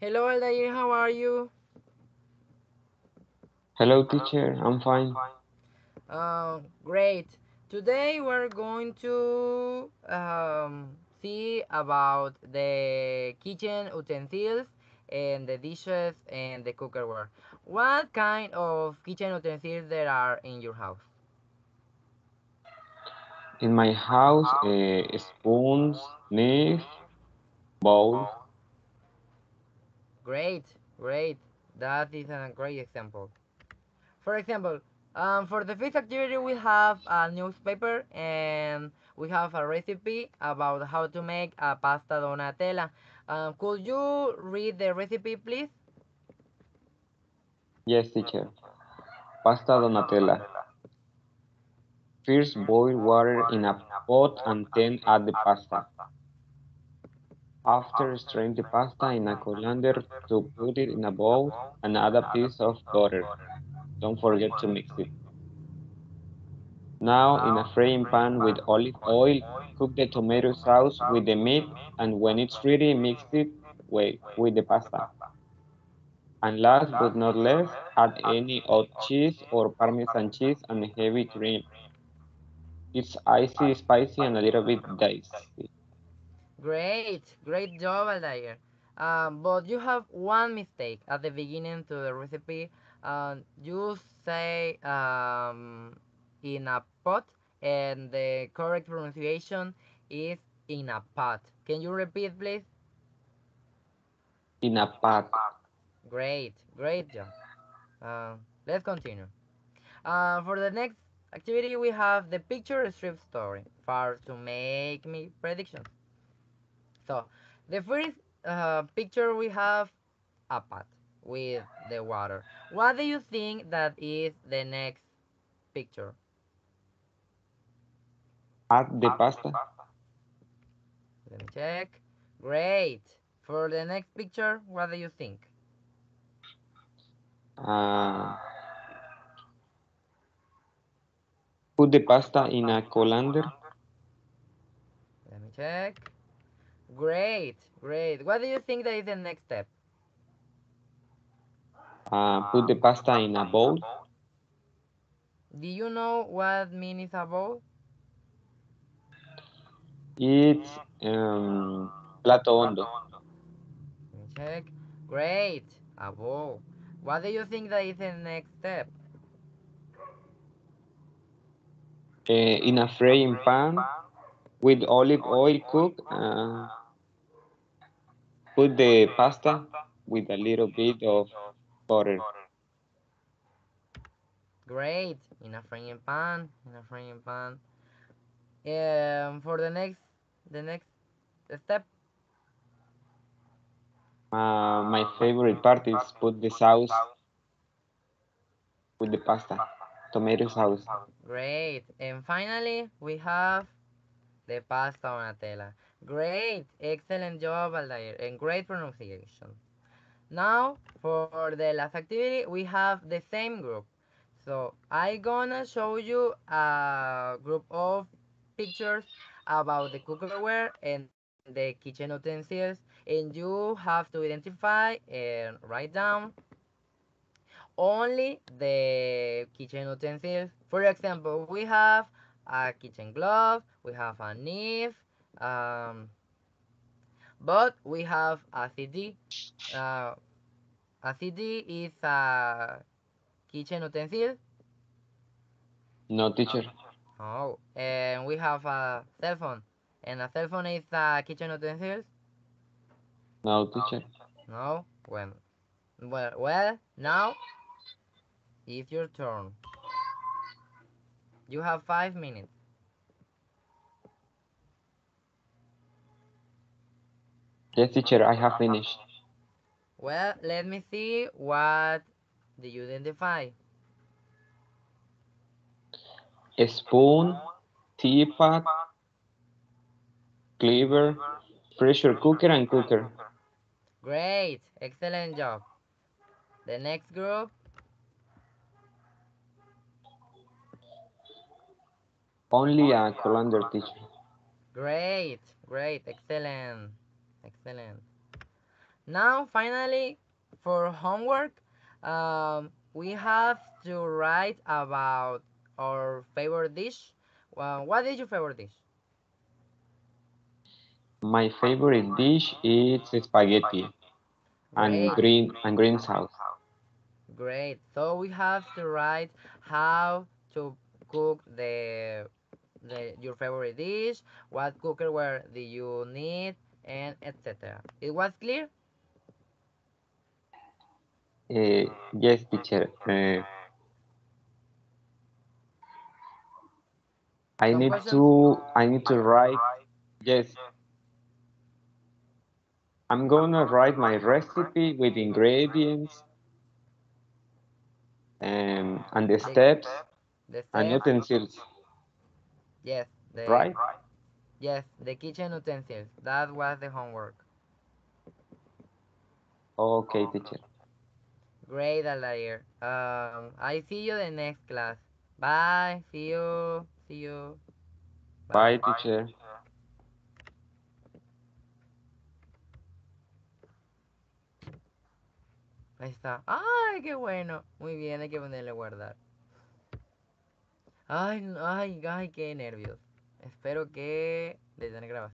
Hello, Aldair, how are you? Hello, teacher. I'm fine. Uh, great. Today we're going to um, see about the kitchen utensils and the dishes and the cookerware. What kind of kitchen utensils there are in your house? In my house, uh, spoons, knives, bowls. Great, great. That is a great example. For example, um, for the fifth activity, we have a newspaper and we have a recipe about how to make a pasta donatella. Um, could you read the recipe, please? Yes, teacher. Pasta Donatella. First, boil water in a pot and then add the pasta. After, strain the pasta in a colander to put it in a bowl and add a piece of butter. Don't forget to mix it. Now, in a frying pan with olive oil, cook the tomato sauce with the meat, and when it's ready, mix it with, the pasta. And last but not least, add any oat cheese or Parmesan cheese and heavy cream. It's icy, spicy, and a little bit dicey. Great, great job, Aldair. Um, but you have one mistake at the beginning to the recipe. Um, you say um, in a pot, and the correct pronunciation is in a pot. Can you repeat, please? In a pot. Great, great job. Uh, let's continue. Uh, for the next activity, we have the picture strip story for to make me predictions. So, the first uh, picture we have a pot with the water. What do you think that is the next picture? Add the pasta. Let me check. Great. For the next picture, what do you think? Uh, put the pasta in a colander. Let me check. Great, great. What do you think that is the next step? Uh, put the pasta in a bowl. Do you know what means a bowl? It's um, plato hondo. Check. Great, a bowl. What do you think that is the next step? Uh, in a frying pan with olive oil cook. Uh, put the pasta with a little bit of butter. Great, in a frying pan, in a frying pan. Um, for the next, the next step. Uh, my favorite part is put the sauce with the pasta, tomato sauce. Great, and finally we have the pasta Donatella. Great, excellent job, Aldair, and great pronunciation. Now, for the last activity, we have the same group. So, I gonna show you a group of pictures about the cookware and the kitchen utensils, and you have to identify and write down only the kitchen utensils. For example, we have a kitchen glove, we have a knife, um, but we have a CD. Uh, a CD is a kitchen utensil. No, teacher. Oh, and we have a cell phone. And a cell phone is a kitchen utensil? No, teacher. No? Well, well, well, now it's your turn. You have five minutes. Yes, teacher, I have finished. Well, let me see what do you identify. A spoon, teapot, cleaver, pressure cooker, and cooker. Great, excellent job. The next group, Only a colander, teacher. great, great, excellent, excellent. Now, finally, for homework, um, we have to write about our favorite dish. Well, what is your favorite dish? My favorite dish is spaghetti and Great. green and green sauce. Great. So we have to write how to cook the the your favorite dish, what cookware do you need, and etc. It was clear? Uh, yes, teacher. Uh, I Some need questions? to I need to write. Yes, I'm gonna write my recipe with ingredients and and the steps The and steps? utensils. Yes. The Right? Yes, the kitchen utensils. That was the homework. Okay, teacher. Great, Aldair. Um, I see you the next class. Bye. See you. See you. Bye, teacher. Ahí está. ¡Ay, qué bueno! Muy bien, hay que ponerle guardar. Ay, ay, ay, qué nervios. Espero que detener grabación.